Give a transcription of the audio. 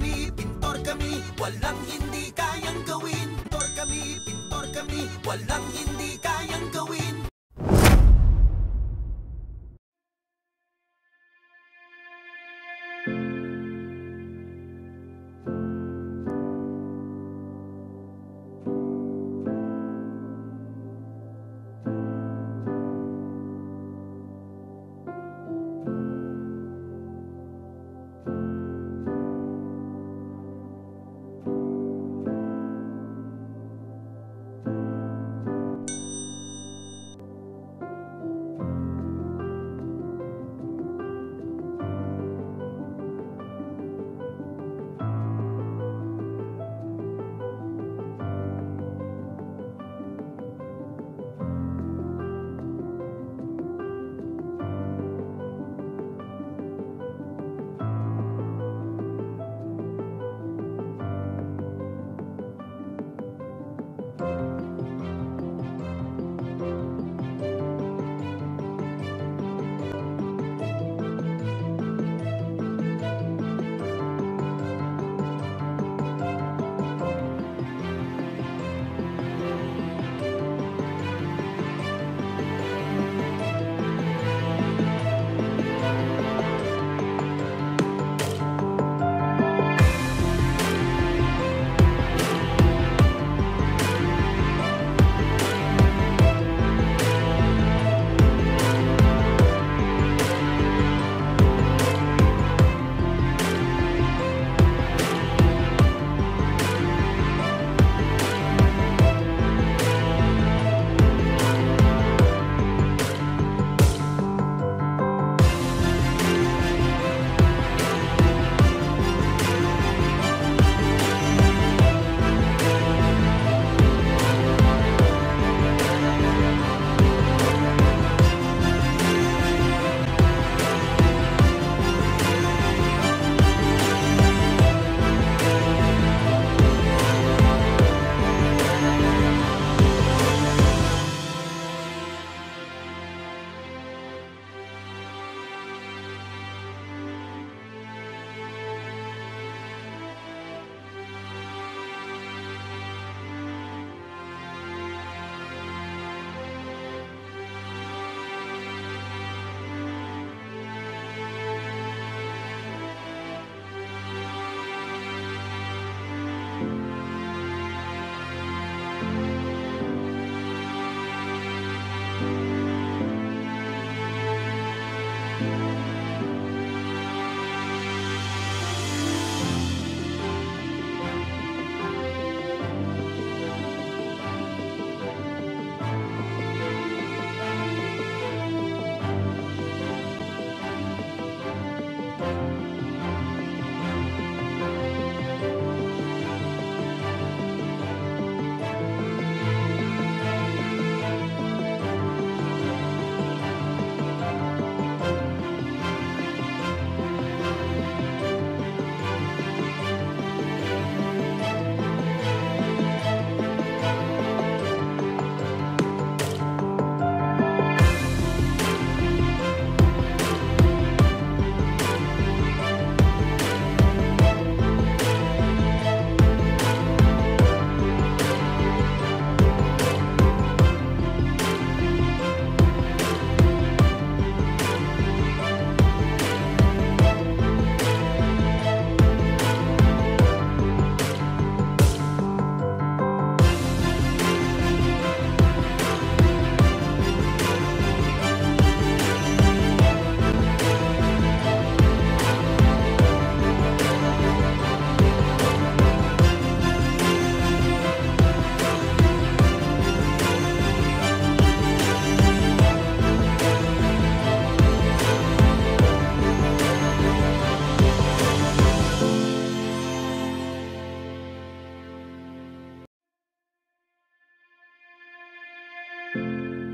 kami, pintor kami, walang hindi kayang gawin. Pintor kami, pintor kami, walang hindi kayang gawin. Música